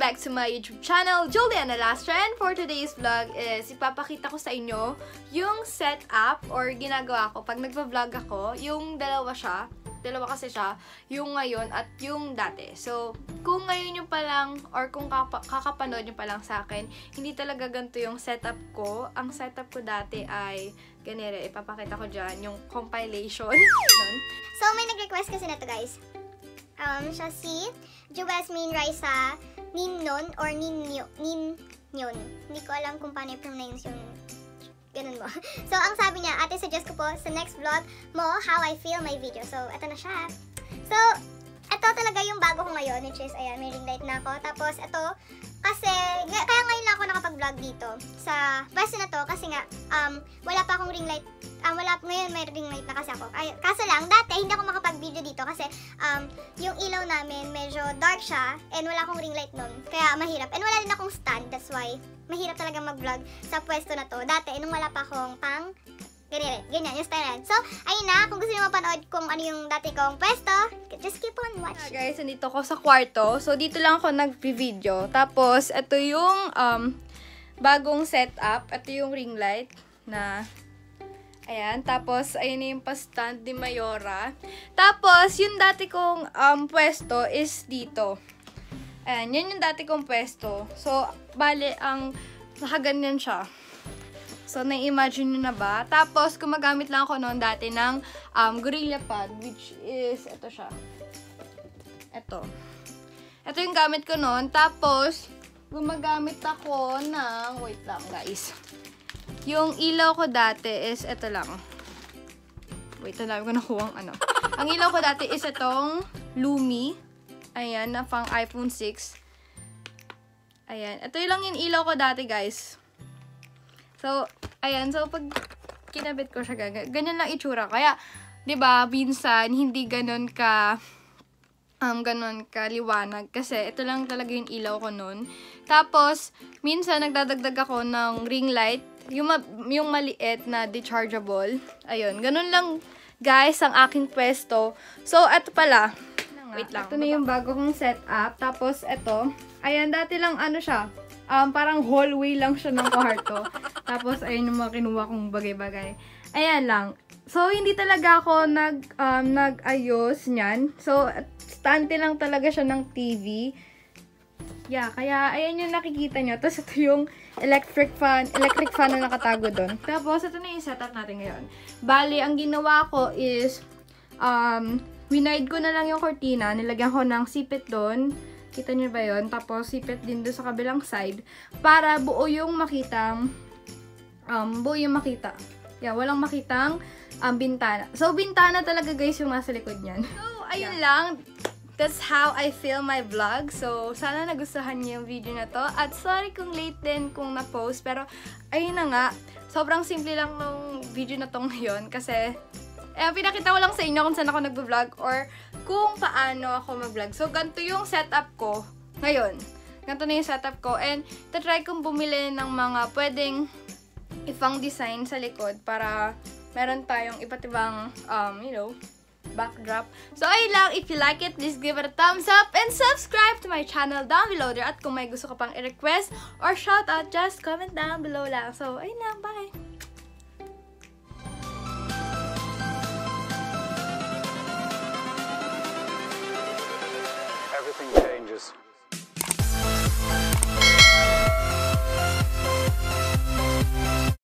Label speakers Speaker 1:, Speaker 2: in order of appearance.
Speaker 1: to my YouTube channel, Juliana Lastra. And for today's vlog is ipapakita ko sa inyo yung setup or ginagawa ko pag nagpa-vlog ako. Yung dalawa siya. Dalawa kasi siya. Yung ngayon at yung dati. So, kung ngayon yung pa lang or kung kapa- kakapanood nyo pa lang sa akin, hindi talaga ganito yung setup ko. Ang setup ko dati ay ganire, ipapakita ko dyan, yung compilation.
Speaker 2: So, may nag-request kasi na to guys. Um, siya si Joesmin Raisa Ninnon or Ninyo, Ninyon. Hindi ko alam kung paano i-pronounce yung ganun mo. So, ang sabi niya, ate, suggest ko po sa next vlog mo how I feel my video. So, eto na siya. So, eto talaga yung bago ko ngayon, which is, ayan, may ring light na ako. Tapos, eto, kasi, kaya ngayon lang ako nakapag-vlog dito sa pwesto na to kasi nga, um, wala pa akong ring light. Um, wala, ngayon may ring light na kasi ako. Ay, kaso lang, dati, hindi ako makapag-video dito kasi, um, yung ilaw namin, medyo dark siya, and wala akong ring light nun. Kaya, mahirap. And wala din akong stand, that's why, mahirap talaga mag-vlog sa pwesto na to. Dati, nung wala pa akong pang ganyan, ganyan, yung style. So, ayun na, kung gusto niyo mapanood kung ano yung dati kong pwesto, just keep on
Speaker 1: Yeah,
Speaker 2: watching.
Speaker 1: guys, nandito ako sa kwarto. So, dito lang ako nag-video. Tapos, ito yung um, bagong setup. Ito yung ring light na Ayan. Tapos, ayun yung pa-stand ni Mayora. Tapos, yung dati kong um, pwesto is dito. Ayan. Yan yung dati kong pwesto. So, bale, ang nakaganyan siya. So, na-imagine nyo na ba? Tapos, gumagamit lang ako noon dati ng um, Gorilla Pad, which is, ito siya. Ito. Ito yung gamit ko noon. Tapos, gumagamit ako ng, wait lang guys. Yung ilaw ko dati is ito lang. Wait, na ko nakuha ang ano. ang ilaw ko dati is itong Lumi. Ayan, na pang iPhone 6. Ayan. Ito yung lang yung ilaw ko dati, guys. So, ayan. So, pag kinabit ko siya, ganyan, lang itsura. Kaya, di ba minsan, hindi ganun ka um, ganun kaliwanag. Kasi ito lang talaga yung ilaw ko nun. Tapos, minsan nagdadagdag ako ng ring light. Yung, ma- yung maliit na dechargeable. Ayun, ganun lang guys ang aking pwesto. So, eto pala. Wait lang. Ito na yung bago kong setup. Tapos, eto. Ayan, dati lang ano siya. Um, parang hallway lang siya ng kwarto. Tapos, ayun yung mga kinuha kong bagay-bagay. Ayan lang. So, hindi talaga ako nag, um, nag-ayos niyan. So, stante lang talaga siya ng TV. Yeah, kaya ayan yung nakikita nyo. Tapos ito yung electric fan, electric fan na nakatago doon. Tapos ito na yung setup natin ngayon. Bali, ang ginawa ko is, um, winide ko na lang yung cortina. Nilagyan ko ng sipit doon. Kita nyo ba yun? Tapos sipit din doon sa kabilang side. Para buo yung makitang, um, buo yung makita. Yeah, walang makitang um, bintana. So, bintana talaga guys yung nasa likod niyan. So, ayun lang. That's how I film my vlog. So, sana nagustuhan niyo yung video na to. At sorry kung late din kung na-post. Pero, ayun na nga. Sobrang simple lang nung video na to ngayon. Kasi, eh, pinakita ko lang sa inyo kung saan ako nagbo-vlog or kung paano ako mag-vlog. So, ganito yung setup ko ngayon. Ganito na yung setup ko. And, tatry kong bumili ng mga pwedeng ipang design sa likod para meron tayong iba't ibang, um, you know, backdrop. So, ayun lang. If you like it, please give it a thumbs up and subscribe to my channel down below there. At kung may gusto ka pang i-request or shoutout, just comment down below lang. So, ayun lang. Bye! everything changes.